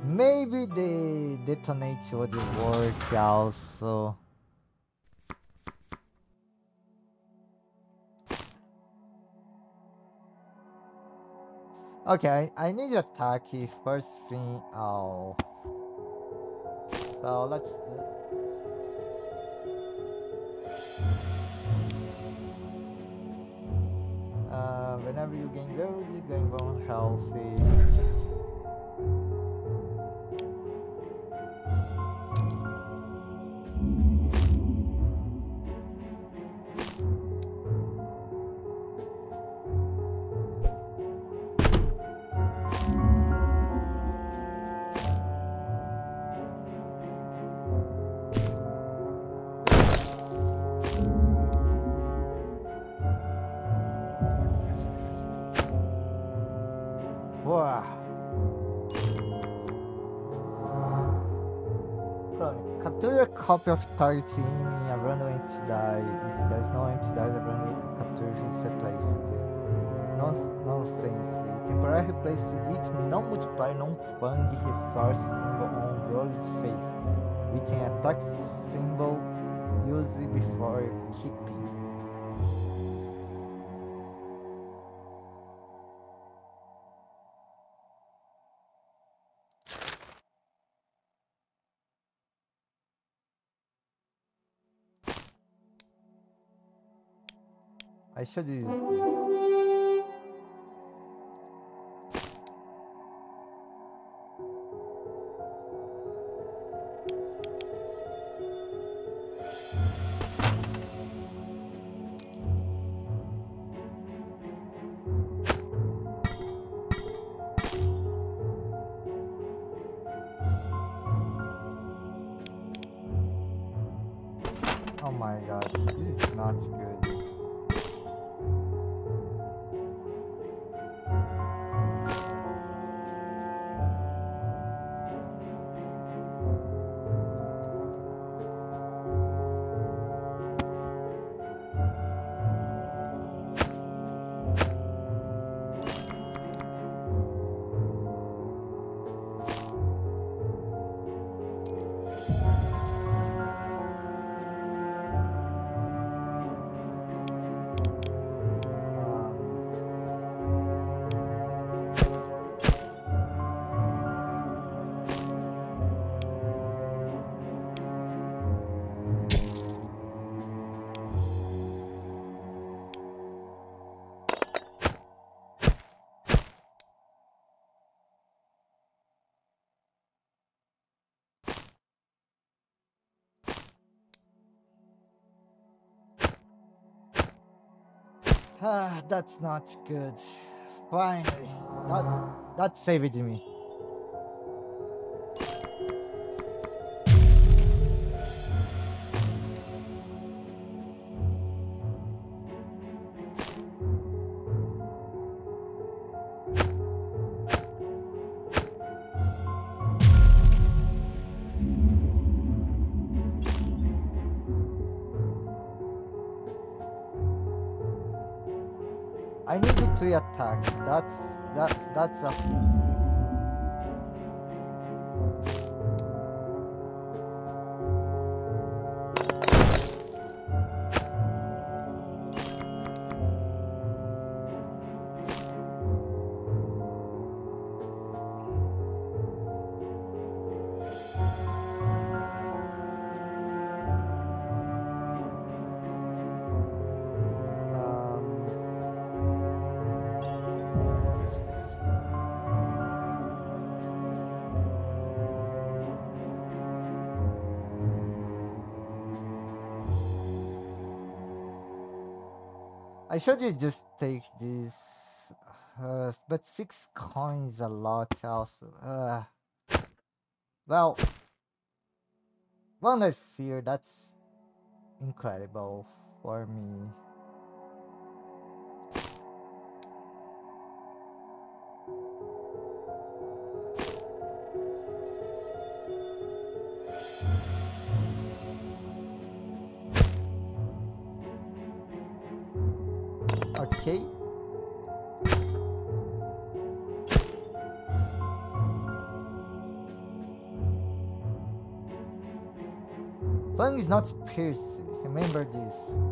Maybe the detonate would work also. Okay, I, I need attack first thing. Oh. So let's. Uh, whenever you gain gold, going bone healthy. Capture a copy of target enemy a random die. If there is no die, the random capture is replaced. Non nonsense. Temporarily replace each non-multiplier non-fung resource symbol on rolled faces with an attack symbol used before keeping. I should use this. Oh my god, this is not good. Ah, that's not good. Finally, that that saved me. I need the three attack. That's that that's a I should just take this, uh, but six coins a lot also. Uh, well, wellness sphere. That's incredible for me. Ok. Fang is not pierced, remember this.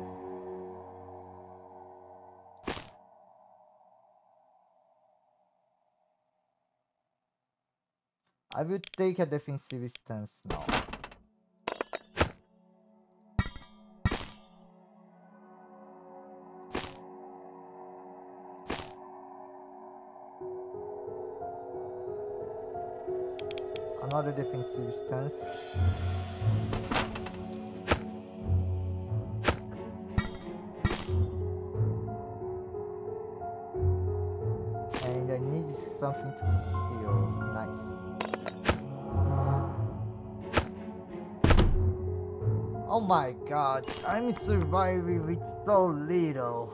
I will take a defensive stance now. another defensive stance. Something to heal. Nice. Oh my god, I'm surviving with so little.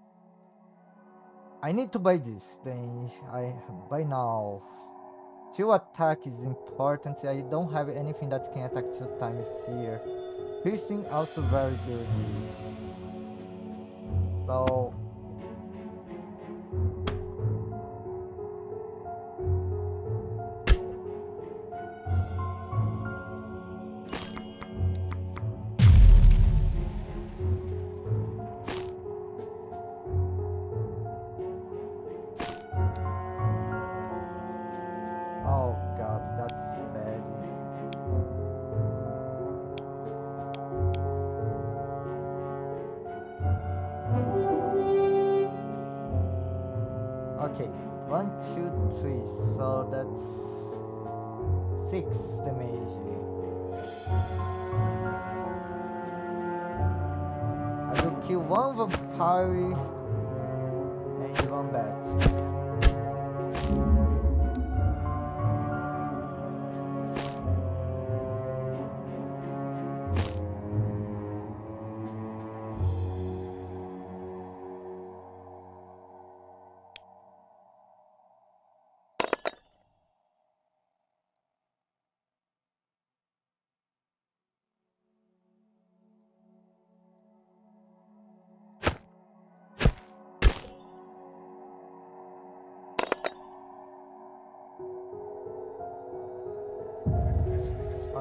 I need to buy this. thing. I buy now. Two attack is important. I don't have anything that can attack two times here. Piercing also very good. So one, two, three. So that's six damage. I will kill one vampire and one bat.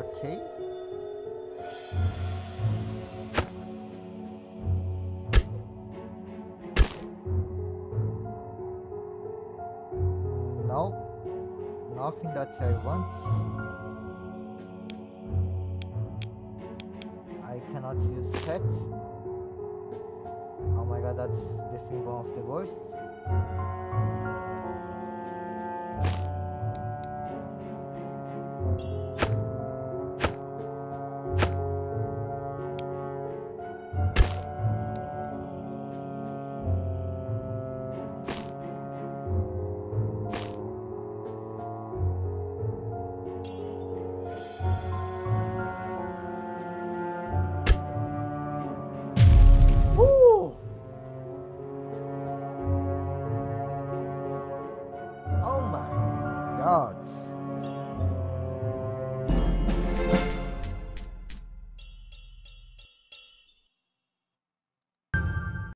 Okay. No, nothing that I want. I cannot use pets. Oh my god, that's definitely one of the worst.